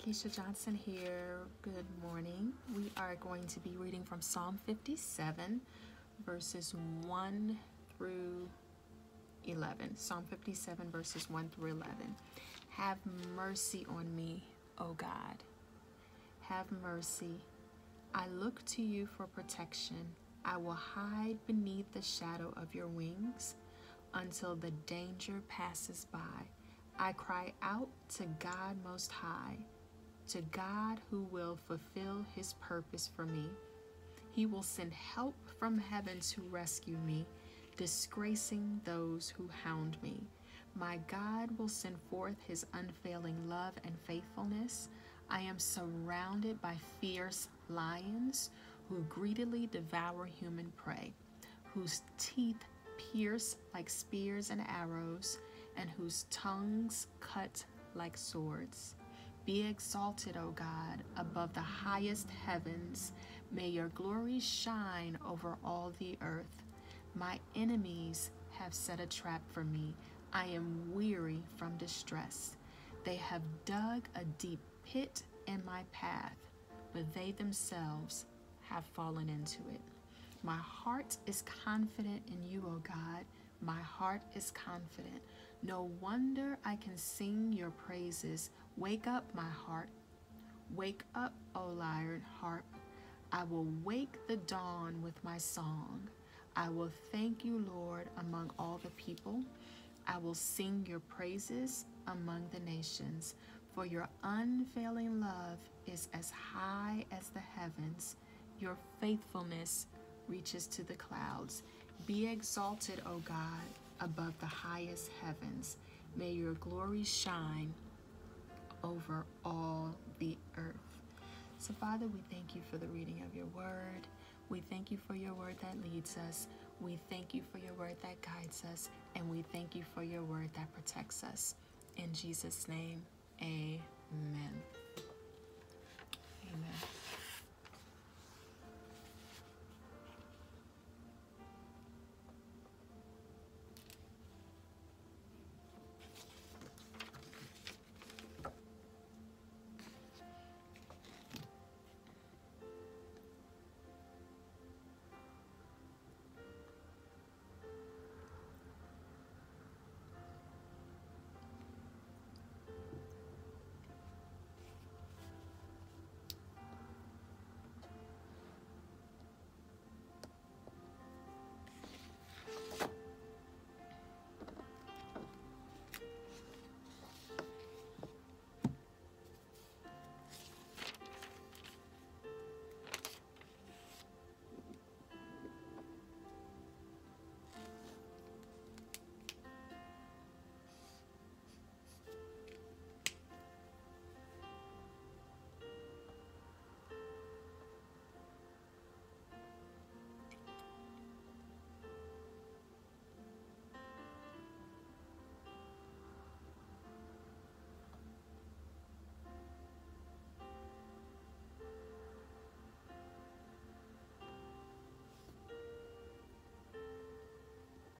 Keysha Johnson here. Good morning. We are going to be reading from Psalm 57, verses 1 through 11. Psalm 57, verses 1 through 11. Have mercy on me, O God. Have mercy. I look to you for protection. I will hide beneath the shadow of your wings until the danger passes by. I cry out to God Most High to God who will fulfill his purpose for me. He will send help from heaven to rescue me, disgracing those who hound me. My God will send forth his unfailing love and faithfulness. I am surrounded by fierce lions who greedily devour human prey, whose teeth pierce like spears and arrows, and whose tongues cut like swords. Be exalted, O God, above the highest heavens. May your glory shine over all the earth. My enemies have set a trap for me. I am weary from distress. They have dug a deep pit in my path, but they themselves have fallen into it. My heart is confident in you, O God. My heart is confident. No wonder I can sing your praises. Wake up, my heart. Wake up, O lyre and harp. I will wake the dawn with my song. I will thank you, Lord, among all the people. I will sing your praises among the nations, for your unfailing love is as high as the heavens. Your faithfulness reaches to the clouds. Be exalted, O God, above the highest heavens. May your glory shine over all the earth. So, Father, we thank you for the reading of your word. We thank you for your word that leads us. We thank you for your word that guides us. And we thank you for your word that protects us. In Jesus' name, amen.